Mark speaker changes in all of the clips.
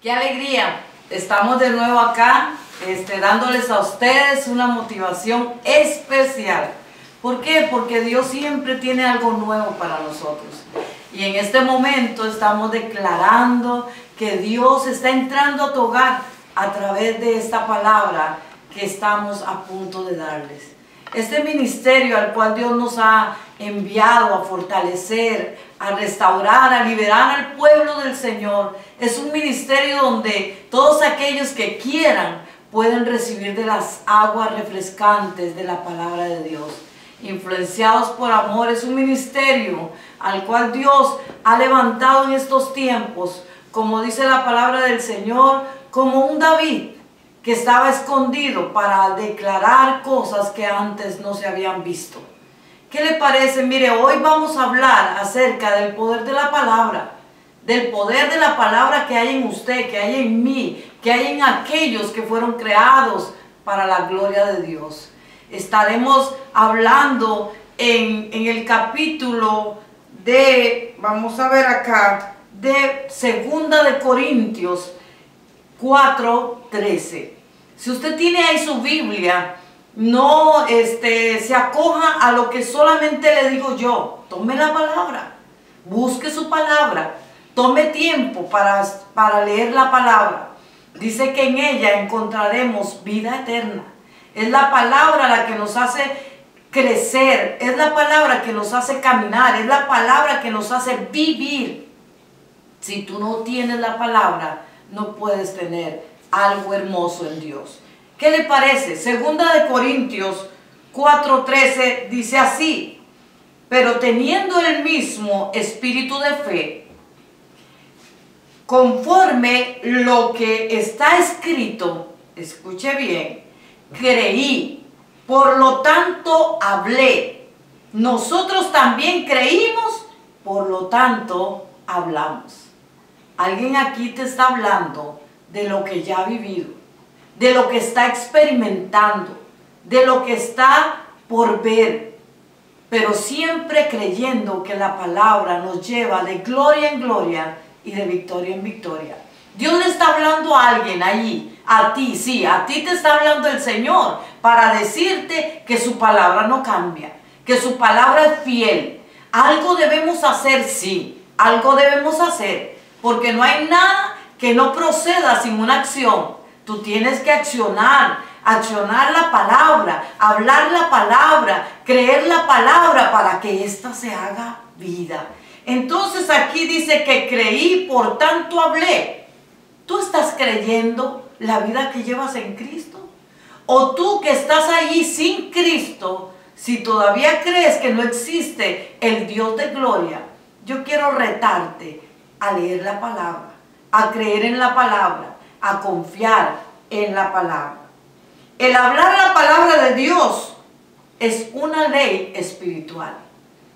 Speaker 1: Qué alegría. Estamos de nuevo acá, este, dándoles a ustedes una motivación especial. ¿Por qué? Porque Dios siempre tiene algo nuevo para nosotros. Y en este momento estamos declarando que Dios está entrando a tu hogar a través de esta palabra que estamos a punto de darles. Este ministerio al cual Dios nos ha enviado a fortalecer, a restaurar, a liberar al pueblo del Señor, es un ministerio donde todos aquellos que quieran pueden recibir de las aguas refrescantes de la palabra de Dios. Influenciados por amor, es un ministerio al cual Dios ha levantado en estos tiempos, como dice la palabra del Señor, como un David que estaba escondido para declarar cosas que antes no se habían visto. ¿Qué le parece? Mire, hoy vamos a hablar acerca del poder de la palabra, del poder de la palabra que hay en usted, que hay en mí, que hay en aquellos que fueron creados para la gloria de Dios. Estaremos hablando en, en el capítulo de, vamos a ver acá, de Segunda de Corintios 4:13. Si usted tiene ahí su Biblia, no este, se acoja a lo que solamente le digo yo. Tome la palabra, busque su palabra, tome tiempo para, para leer la palabra. Dice que en ella encontraremos vida eterna. Es la palabra la que nos hace crecer, es la palabra que nos hace caminar, es la palabra que nos hace vivir. Si tú no tienes la palabra, no puedes tener algo hermoso en Dios. ¿Qué le parece? Segunda de Corintios 4:13 dice así, pero teniendo el mismo espíritu de fe, conforme lo que está escrito, escuche bien, creí, por lo tanto hablé. Nosotros también creímos, por lo tanto hablamos. Alguien aquí te está hablando de lo que ya ha vivido, de lo que está experimentando, de lo que está por ver, pero siempre creyendo que la palabra nos lleva de gloria en gloria y de victoria en victoria. Dios le está hablando a alguien allí, a ti, sí, a ti te está hablando el Señor para decirte que su palabra no cambia, que su palabra es fiel. Algo debemos hacer, sí, algo debemos hacer, porque no hay nada que no proceda sin una acción. Tú tienes que accionar, accionar la palabra, hablar la palabra, creer la palabra para que ésta se haga vida. Entonces aquí dice que creí, por tanto hablé. ¿Tú estás creyendo la vida que llevas en Cristo? ¿O tú que estás allí sin Cristo, si todavía crees que no existe el Dios de gloria, yo quiero retarte a leer la palabra, a creer en la palabra, a confiar en la palabra. El hablar la palabra de Dios es una ley espiritual.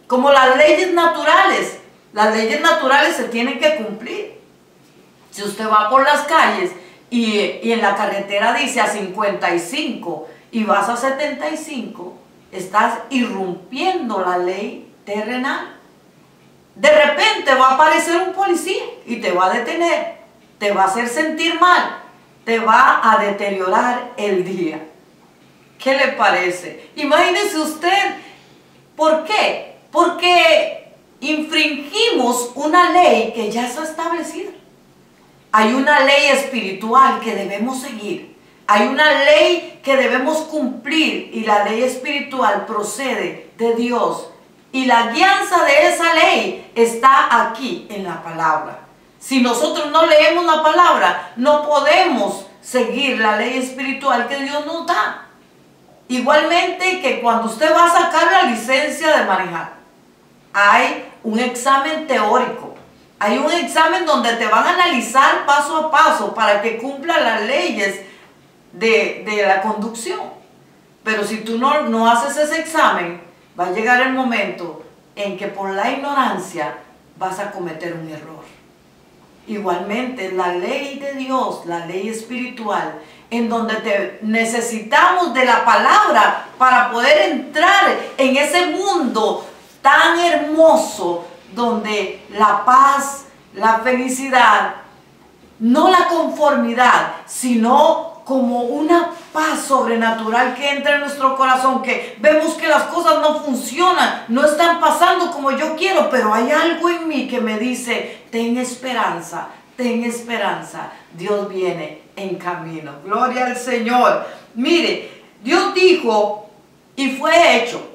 Speaker 1: Como las leyes naturales, las leyes naturales se tienen que cumplir. Si usted va por las calles y, y en la carretera dice a 55 y vas a 75, estás irrumpiendo la ley terrenal. Repente va a aparecer un policía y te va a detener, te va a hacer sentir mal, te va a deteriorar el día. ¿Qué le parece? Imagínese usted, ¿por qué? Porque infringimos una ley que ya está establecida. Hay una ley espiritual que debemos seguir. Hay una ley que debemos cumplir y la ley espiritual procede de Dios y la guianza de esa ley está aquí en la palabra. Si nosotros no leemos la palabra, no podemos seguir la ley espiritual que Dios nos da. Igualmente que cuando usted va a sacar la licencia de manejar, hay un examen teórico. Hay un examen donde te van a analizar paso a paso para que cumpla las leyes de, de la conducción. Pero si tú no, no haces ese examen, va a llegar el momento en que por la ignorancia vas a cometer un error. Igualmente, la ley de Dios, la ley espiritual, en donde te necesitamos de la palabra para poder entrar en ese mundo tan hermoso donde la paz, la felicidad no la conformidad, sino como una paz sobrenatural que entra en nuestro corazón, que vemos que las cosas no funcionan, no están pasando como yo quiero, pero hay algo en mí que me dice, ten esperanza, ten esperanza, Dios viene en camino. Gloria al Señor. Mire, Dios dijo y fue hecho.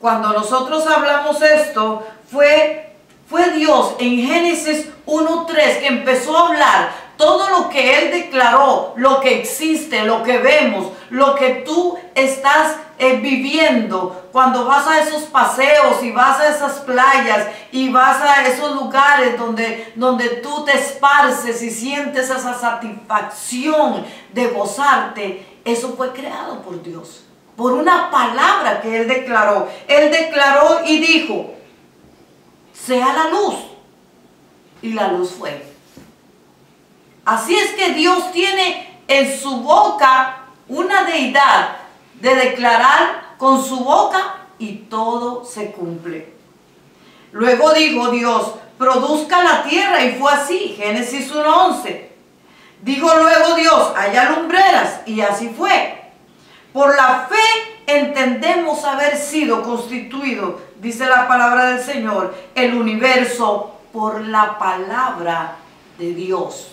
Speaker 1: Cuando nosotros hablamos esto, fue, fue Dios en Génesis 1.3 que empezó a hablar todo lo que Él declaró, lo que existe, lo que vemos, lo que tú estás eh, viviendo cuando vas a esos paseos y vas a esas playas y vas a esos lugares donde, donde tú te esparces y sientes esa satisfacción de gozarte, eso fue creado por Dios, por una palabra que Él declaró. Él declaró y dijo, sea la luz. Y la luz fue. Así es que Dios tiene en su boca una deidad de declarar con su boca y todo se cumple. Luego dijo Dios, produzca la tierra y fue así, Génesis 1.11. Dijo luego Dios, haya lumbreras y así fue. Por la fe entendemos haber sido constituido, dice la palabra del Señor, el universo por la palabra de Dios.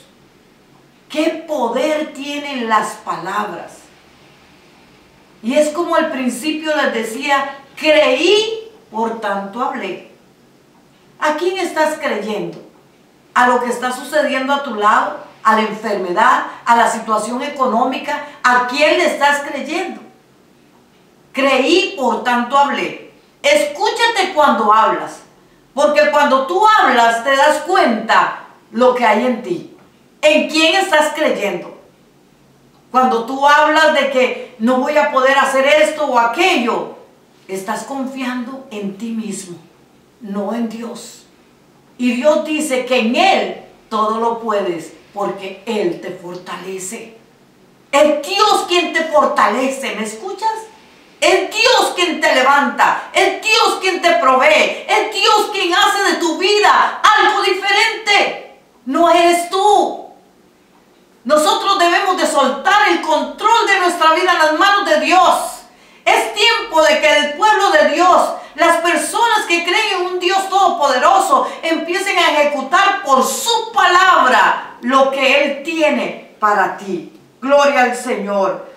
Speaker 1: ¿Qué poder tienen las palabras? Y es como al principio les decía, creí, por tanto hablé. ¿A quién estás creyendo? ¿A lo que está sucediendo a tu lado? ¿A la enfermedad? ¿A la situación económica? ¿A quién le estás creyendo? Creí, por tanto hablé. Escúchate cuando hablas, porque cuando tú hablas te das cuenta lo que hay en ti. ¿En quién estás creyendo? Cuando tú hablas de que no voy a poder hacer esto o aquello, estás confiando en ti mismo, no en Dios. Y Dios dice que en Él todo lo puedes porque Él te fortalece. Es Dios quien te fortalece, ¿me escuchas? Quien te levanta, es Dios quien te provee, es Dios quien hace de tu vida algo diferente. No eres tú. Nosotros debemos de soltar el control de nuestra vida en las manos de Dios. Es tiempo de que el pueblo de Dios, las personas que creen en un Dios todopoderoso, empiecen a ejecutar por su palabra lo que Él tiene para ti. Gloria al Señor.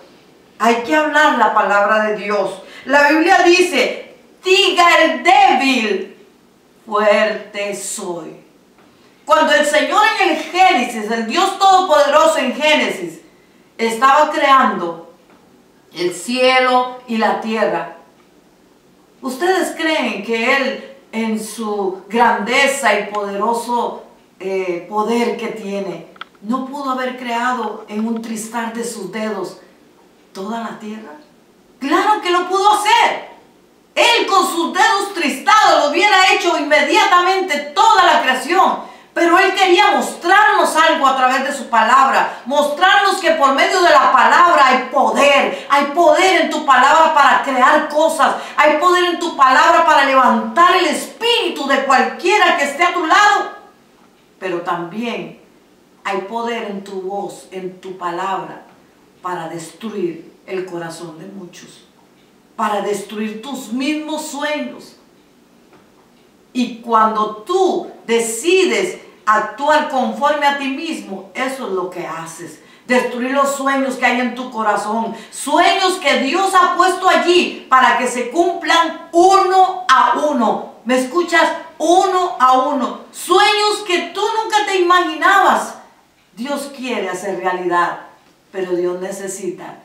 Speaker 1: Hay que hablar la palabra de Dios. La Biblia dice, diga el débil, fuerte soy. Cuando el Señor en el Génesis, el Dios Todopoderoso en Génesis, estaba creando el cielo y la tierra, ¿ustedes creen que Él en su grandeza y poderoso eh, poder que tiene, no pudo haber creado en un tristar de sus dedos toda la tierra? Claro que lo pudo hacer. Él con sus dedos tristados lo hubiera hecho inmediatamente toda la creación. Pero Él quería mostrarnos algo a través de su palabra. Mostrarnos que por medio de la palabra hay poder. Hay poder en tu palabra para crear cosas. Hay poder en tu palabra para levantar el espíritu de cualquiera que esté a tu lado. Pero también hay poder en tu voz, en tu palabra, para destruir el corazón de muchos. Para destruir tus mismos sueños. Y cuando tú decides actuar conforme a ti mismo, eso es lo que haces. Destruir los sueños que hay en tu corazón. Sueños que Dios ha puesto allí para que se cumplan uno a uno. ¿Me escuchas? Uno a uno. Sueños que tú nunca te imaginabas. Dios quiere hacer realidad, pero Dios necesita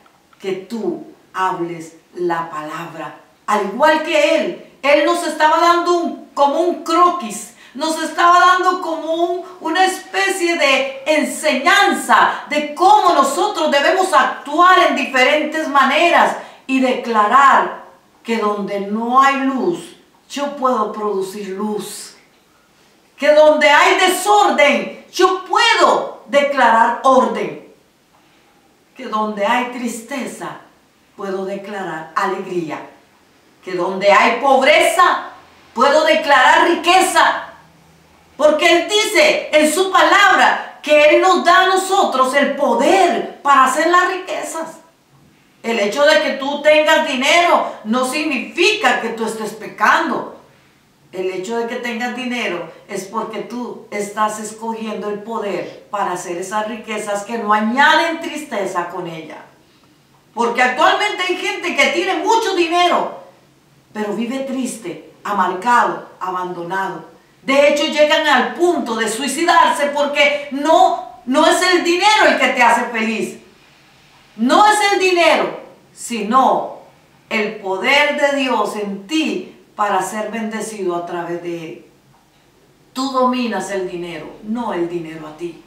Speaker 1: que tú hables la palabra. Al igual que Él, Él nos estaba dando como un croquis nos estaba dando como una especie de enseñanza de cómo nosotros debemos actuar en diferentes maneras y declarar que donde no hay luz, yo puedo producir luz. Que donde hay desorden, yo puedo declarar orden. Que donde hay tristeza, puedo declarar alegría. Que donde hay pobreza, puedo declarar riqueza Porque Él dice en su palabra que Él nos da a nosotros el poder para hacer las riquezas. El hecho de que tú tengas dinero no significa que tú estés pecando. El hecho de que tengas dinero es porque tú estás escogiendo el poder para hacer esas riquezas que no añaden tristeza con ella. Porque actualmente hay gente que tiene mucho dinero, pero vive triste, amargado, abandonado. De hecho, llegan al punto de suicidarse porque no, no es el dinero el que te hace feliz. No es el dinero, sino el poder de Dios en ti para ser bendecido a través de él. Tú dominas el dinero, no el dinero a ti.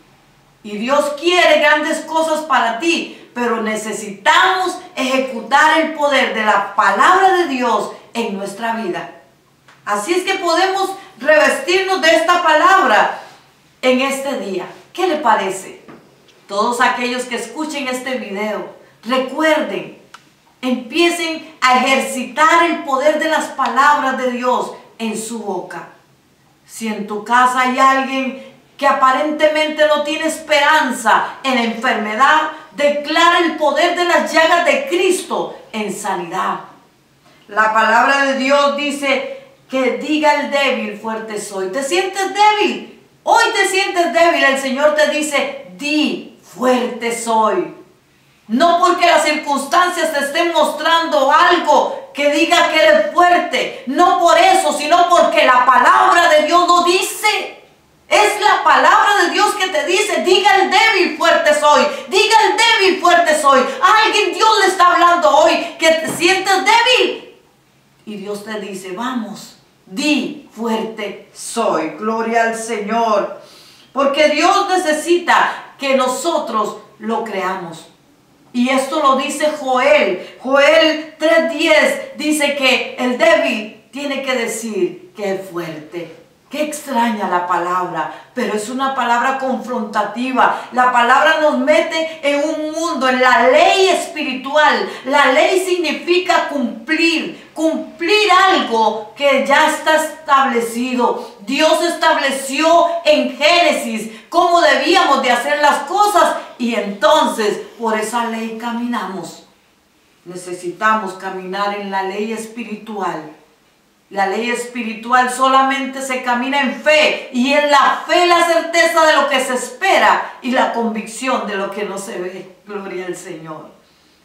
Speaker 1: Y Dios quiere grandes cosas para ti, pero necesitamos ejecutar el poder de la palabra de Dios en nuestra vida. Así es que podemos revestirnos de esta palabra en este día. ¿Qué le parece? Todos aquellos que escuchen este video, recuerden, empiecen a ejercitar el poder de las palabras de Dios en su boca. Si en tu casa hay alguien que aparentemente no tiene esperanza en la enfermedad, declara el poder de las llagas de Cristo en sanidad. La palabra de Dios dice que diga el débil, fuerte soy. ¿Te sientes débil? Hoy te sientes débil. El Señor te dice, di, fuerte soy. No porque las circunstancias te estén mostrando algo que diga que eres fuerte. No por eso, sino porque la palabra de Dios lo dice. Es la palabra de Dios que te dice, diga el débil fuerte soy, diga el débil fuerte soy. A alguien Dios le está hablando hoy que te sientes débil. Y Dios te dice, vamos, di fuerte soy. Gloria al Señor. Porque Dios necesita que nosotros lo creamos. Y esto lo dice Joel. Joel 3.10 dice que el débil tiene que decir que es fuerte. Qué extraña la palabra, pero es una palabra confrontativa. La palabra nos mete en un mundo, en la ley espiritual. La ley significa cumplir, cumplir algo que ya está establecido. Dios estableció en Génesis cómo debíamos de hacer las cosas y entonces por esa ley caminamos. Necesitamos caminar en la ley espiritual la ley espiritual solamente se camina en fe y en la fe la certeza de lo que se espera y la convicción de lo que no se ve. Gloria al Señor.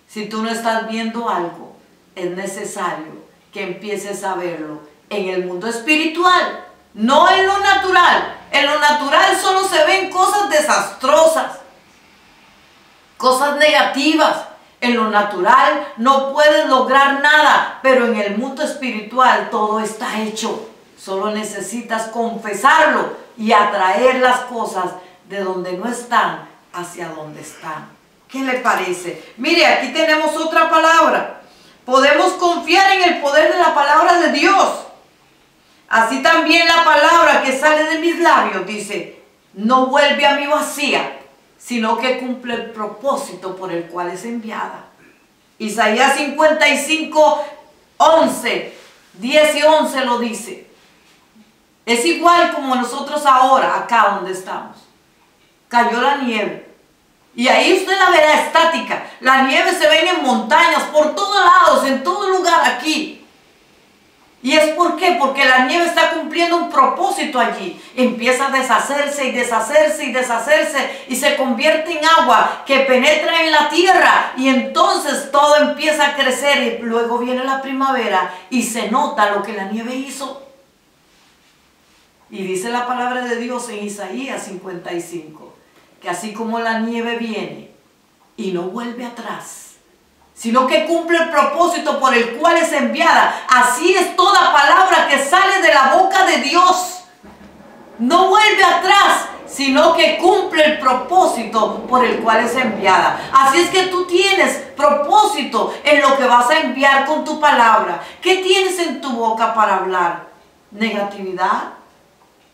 Speaker 1: Si tú no estás viendo algo, es necesario que empieces a verlo en el mundo espiritual, no en lo natural. En lo natural solo se ven cosas desastrosas, cosas negativas, en lo natural no puedes lograr nada, pero en el mundo espiritual todo está hecho. Solo necesitas confesarlo y atraer las cosas de donde no están hacia donde están. ¿Qué le parece? Mire, aquí tenemos otra palabra. Podemos confiar en el poder de la palabra de Dios. Así también la palabra que sale de mis labios dice, no vuelve a mi vacía, sino que cumple el propósito por el cual es enviada. Isaías 55, 11, 10 y 11 lo dice. Es igual como nosotros ahora, acá donde estamos. Cayó la nieve. Y ahí usted la verá estática. La nieve se ve en montañas, por todos lados, en todo lugar aquí. ¿Y es por qué? Porque la nieve está cumpliendo un propósito allí. Empieza a deshacerse y deshacerse y deshacerse y se convierte en agua que penetra en la tierra y entonces todo empieza a crecer y luego viene la primavera y se nota lo que la nieve hizo. Y dice la palabra de Dios en Isaías 55, que así como la nieve viene y no vuelve atrás, sino que cumple el propósito por el cual es enviada. Así es toda palabra que sale de la boca de Dios. No vuelve atrás, sino que cumple el propósito por el cual es enviada. Así es que tú tienes propósito en lo que vas a enviar con tu palabra. ¿Qué tienes en tu boca para hablar? ¿Negatividad?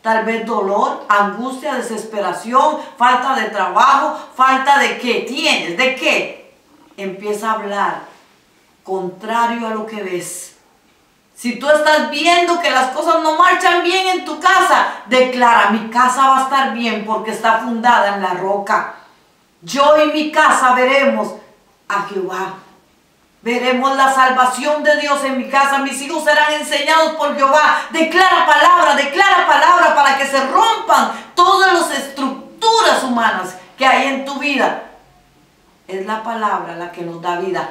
Speaker 1: Tal vez dolor, angustia, desesperación, falta de trabajo, falta de qué tienes, de qué, empieza a hablar contrario a lo que ves. Si tú estás viendo que las cosas no marchan bien en tu casa, declara, mi casa va a estar bien porque está fundada en la roca. Yo y mi casa veremos a Jehová. Veremos la salvación de Dios en mi casa. Mis hijos serán enseñados por Jehová. Declara palabra, declara palabra para que se rompan todas las estructuras humanas que hay en tu vida. Es la palabra la que nos da vida.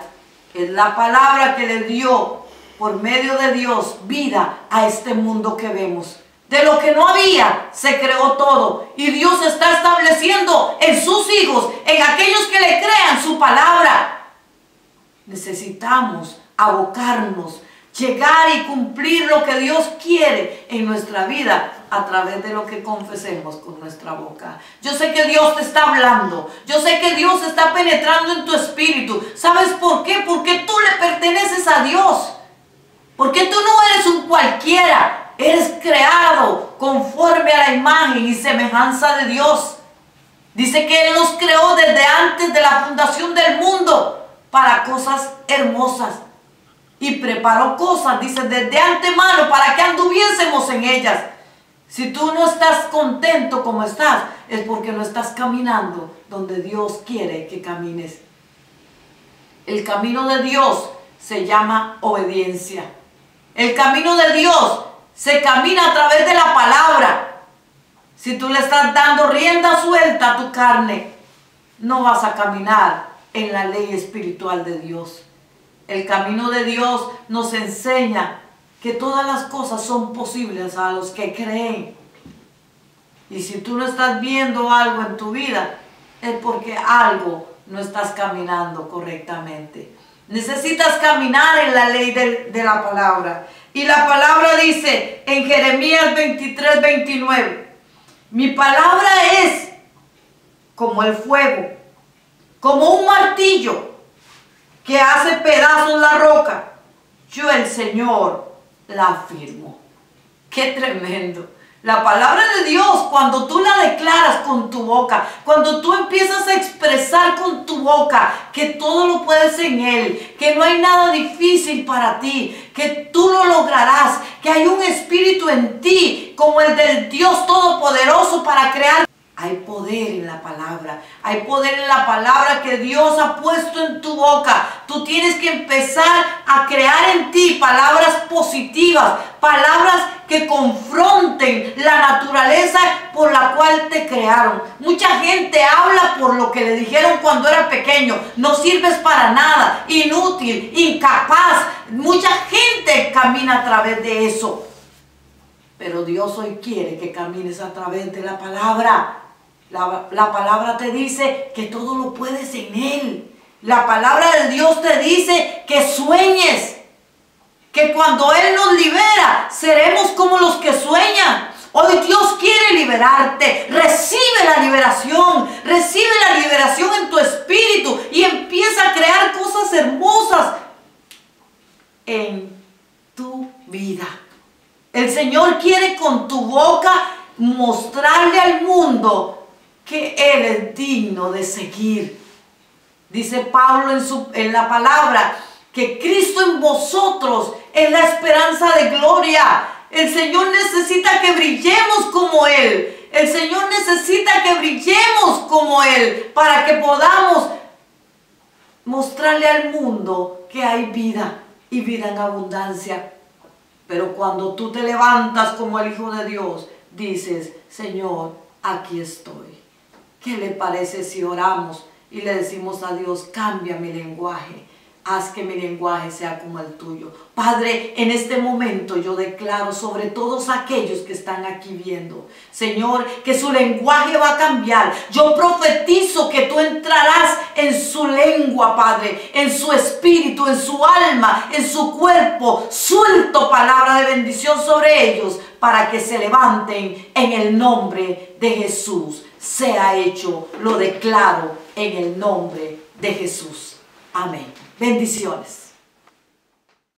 Speaker 1: Es la palabra que le dio por medio de Dios vida a este mundo que vemos. De lo que no había, se creó todo. Y Dios está estableciendo en sus hijos, en aquellos que le crean su palabra. Necesitamos abocarnos, llegar y cumplir lo que Dios quiere en nuestra vida a través de lo que confesemos con nuestra boca. Yo sé que Dios te está hablando. Yo sé que Dios está penetrando en tu espíritu. ¿Sabes por qué? Porque tú le perteneces a Dios. Porque tú no eres un cualquiera. Eres creado conforme a la imagen y semejanza de Dios. Dice que Él nos creó desde antes de la fundación del mundo para cosas hermosas. Y preparó cosas, dice, desde antemano para que anduviésemos en ellas. Si tú no estás contento como estás, es porque no estás caminando donde Dios quiere que camines. El camino de Dios se llama obediencia. El camino de Dios se camina a través de la palabra. Si tú le estás dando rienda suelta a tu carne, no vas a caminar en la ley espiritual de Dios. El camino de Dios nos enseña que todas las cosas son posibles a los que creen. Y si tú no estás viendo algo en tu vida, es porque algo no estás caminando correctamente. Necesitas caminar en la ley de, de la palabra. Y la palabra dice en Jeremías 23, 29, mi palabra es como el fuego, como un martillo que hace pedazos la roca. Yo el Señor la afirmo. Qué tremendo. La palabra de Dios, cuando tú la declaras con tu boca, cuando tú empiezas a expresar con tu boca que todo lo puedes en Él, que no hay nada difícil para ti, que tú lo lograrás, que hay un espíritu en ti como el del Dios Todopoderoso para crear hay poder en la palabra. Hay poder en la palabra que Dios ha puesto en tu boca. Tú tienes que empezar a crear en ti palabras positivas, palabras que confronten la naturaleza por la cual te crearon. Mucha gente habla por lo que le dijeron cuando era pequeño. No sirves para nada, inútil, incapaz. Mucha gente camina a través de eso. Pero Dios hoy quiere que camines a través de la palabra. La, palabra te dice que todo lo puedes en Él. La palabra de Dios te dice que sueñes. Que cuando Él nos libera, seremos como los que sueñan. Hoy Dios quiere liberarte. Recibe la liberación. Recibe la liberación en tu espíritu y empieza a crear cosas hermosas en tu vida. El Señor quiere con tu boca mostrarle al mundo que Él es digno de seguir. Dice Pablo en, su, en la palabra que Cristo en vosotros es la esperanza de gloria. El Señor necesita que brillemos como Él. El Señor necesita que brillemos como Él para que podamos mostrarle al mundo que hay vida y vida en abundancia. Pero cuando tú te levantas como el Hijo de Dios, dices, Señor, aquí estoy. ¿Qué le parece si oramos y le decimos a Dios, cambia mi lenguaje? Haz que mi lenguaje sea como el tuyo. Padre, en este momento yo declaro sobre todos aquellos que están aquí viendo, Señor, que su lenguaje va a cambiar. Yo profetizo que tú entrarás en su lengua, Padre, en su espíritu, en su alma, en su cuerpo. Suelto palabra de bendición sobre ellos para que se levanten en el nombre de Jesús sea hecho, lo declaro en el nombre de Jesús. Amén. Bendiciones.